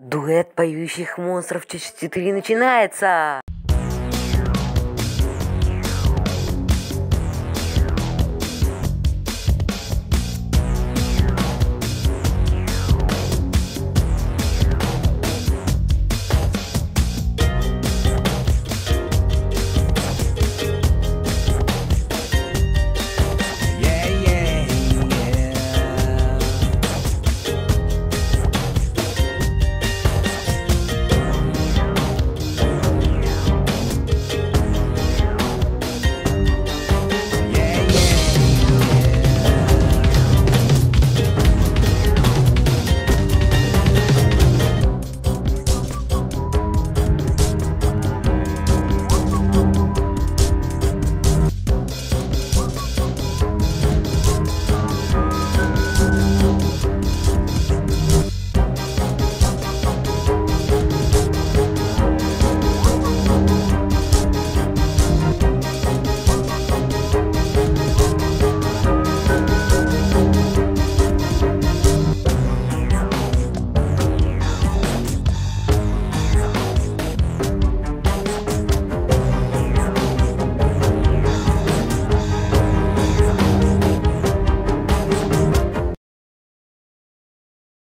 дуэт поющих монстров часть 4 начинается.